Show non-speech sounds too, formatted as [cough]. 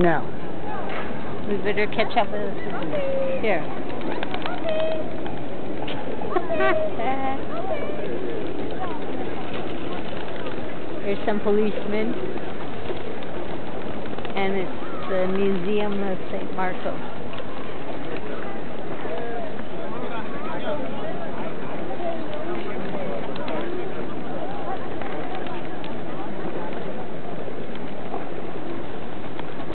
No. We better catch up with this. Here. [laughs] There's some policemen. And it's the Museum of St. Marcos.